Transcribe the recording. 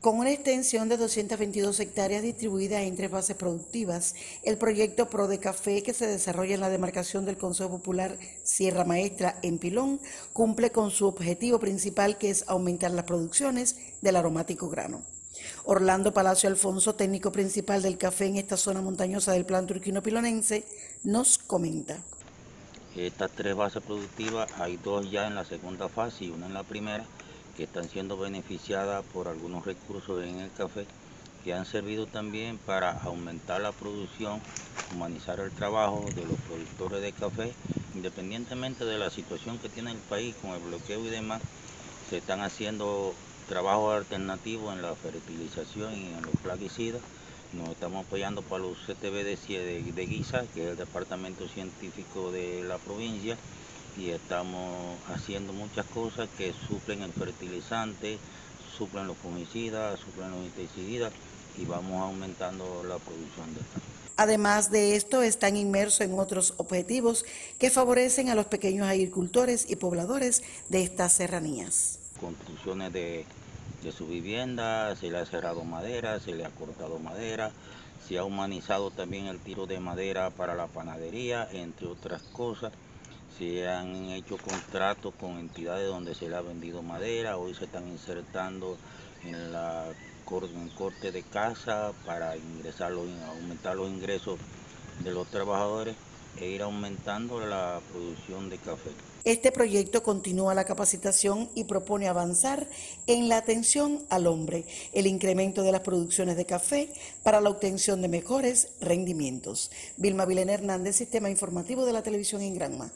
Con una extensión de 222 hectáreas distribuidas en tres bases productivas, el proyecto Pro de Café que se desarrolla en la demarcación del Consejo Popular Sierra Maestra en Pilón cumple con su objetivo principal que es aumentar las producciones del aromático grano. Orlando Palacio Alfonso, técnico principal del café en esta zona montañosa del plan turquino pilonense, nos comenta. Estas tres bases productivas, hay dos ya en la segunda fase y una en la primera que están siendo beneficiadas por algunos recursos en el café que han servido también para aumentar la producción, humanizar el trabajo de los productores de café, independientemente de la situación que tiene el país con el bloqueo y demás, se están haciendo trabajos alternativos en la fertilización y en los plaguicidas. Nos estamos apoyando para los CTB de, de Guisa, que es el departamento científico de la provincia, y estamos haciendo muchas cosas que suplen el fertilizante, suplen los fungicidas, suplen los insecticidas y vamos aumentando la producción de esto. Además de esto, están inmersos en otros objetivos que favorecen a los pequeños agricultores y pobladores de estas serranías. Construcciones de, de su vivienda, se le ha cerrado madera, se le ha cortado madera, se ha humanizado también el tiro de madera para la panadería, entre otras cosas se han hecho contratos con entidades donde se le ha vendido madera, hoy se están insertando en la corte de casa para ingresar aumentar los ingresos de los trabajadores e ir aumentando la producción de café. Este proyecto continúa la capacitación y propone avanzar en la atención al hombre, el incremento de las producciones de café para la obtención de mejores rendimientos. Vilma Vilena Hernández, Sistema Informativo de la Televisión en Granma.